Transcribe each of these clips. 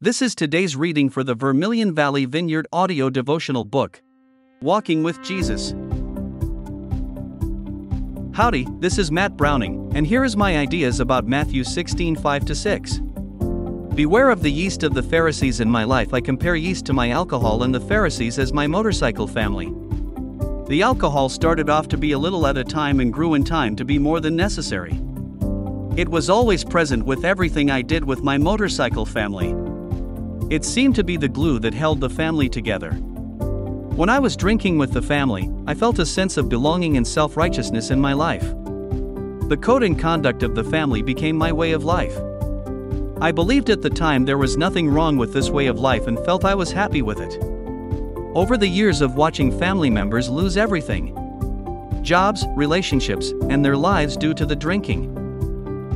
This is today's reading for the Vermilion Valley Vineyard audio devotional book Walking with Jesus. Howdy, this is Matt Browning, and here is my ideas about Matthew 16 5 6. Beware of the yeast of the Pharisees in my life. I compare yeast to my alcohol and the Pharisees as my motorcycle family. The alcohol started off to be a little at a time and grew in time to be more than necessary. It was always present with everything I did with my motorcycle family. It seemed to be the glue that held the family together. When I was drinking with the family, I felt a sense of belonging and self righteousness in my life. The code and conduct of the family became my way of life. I believed at the time there was nothing wrong with this way of life and felt I was happy with it. Over the years of watching family members lose everything jobs, relationships, and their lives due to the drinking.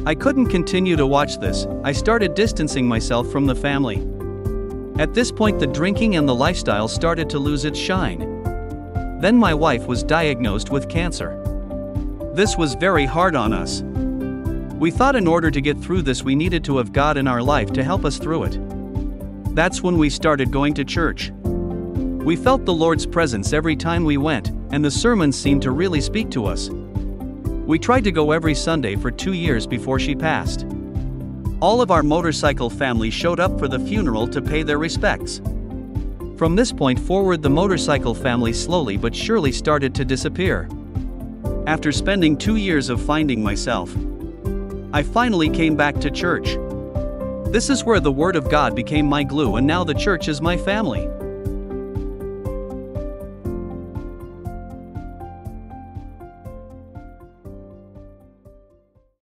I couldn't continue to watch this, I started distancing myself from the family. At this point, the drinking and the lifestyle started to lose its shine. Then my wife was diagnosed with cancer. This was very hard on us. We thought in order to get through this, we needed to have God in our life to help us through it. That's when we started going to church. We felt the Lord's presence every time we went, and the sermons seemed to really speak to us. We tried to go every Sunday for two years before she passed. All of our motorcycle family showed up for the funeral to pay their respects. From this point forward, the motorcycle family slowly but surely started to disappear. After spending two years of finding myself, I finally came back to church. This is where the Word of God became my glue, and now the church is my family.